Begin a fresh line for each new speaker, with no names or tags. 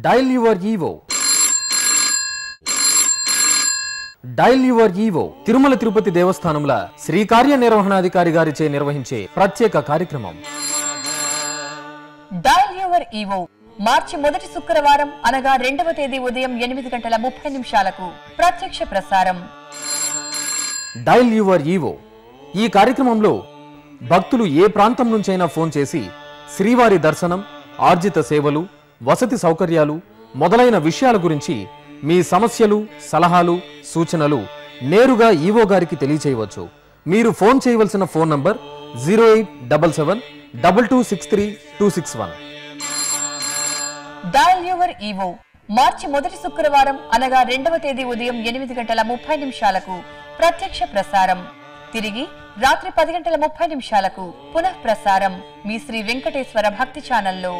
Dial your EO dial your EO Tirumala Tirupati దేవస్థానంల Shri కార్యనిర్వహణాధికారి గారిచే నిర్వహించే ప్రత్యేక కార్యక్రమం.
డయల్ యువర్ ఈవో మార్చి మొదటి శుక్రవారం అనగా రెండవ తేదీ ఉదయం ఎనిమిది గంటల ముప్పై నిమిషాలకు ప్రత్యక్ష ప్రసారం.
డైల్ యువర్ ఈవో ఈ కార్యక్రమంలో భక్తులు ఏ ప్రాంతం నుంచైనా ఫోన్ చేసి శ్రీవారి దర్శనం ఆర్జిత సేవలు వసతి సౌకర్యాలు మొదలైన విషయాల గురించి మీ సమస్యలు సలహాలు సూచనలు నేరుగా ఈవో గారికి తెలియచేయవచ్చు. మీరు ఫోన్ చేయవలసిన phone number zero eight double seven double two six three two six one.
Dial your EO. మార్చి మొదటి శుక్రవారం అనగా రెండవ తేదీ ఉదయం ఎనిమిది గంటల ముప్పై నిమిషాలకు ప్రత్యక్ష ప్రసారం. తిరిగి రాత్రి పది గంటల ముప్పై నిమిషాలకు పునః ప్రసారం మీ శ్రీ వెంకటేశ్వర భక్తి ఛానల్లో.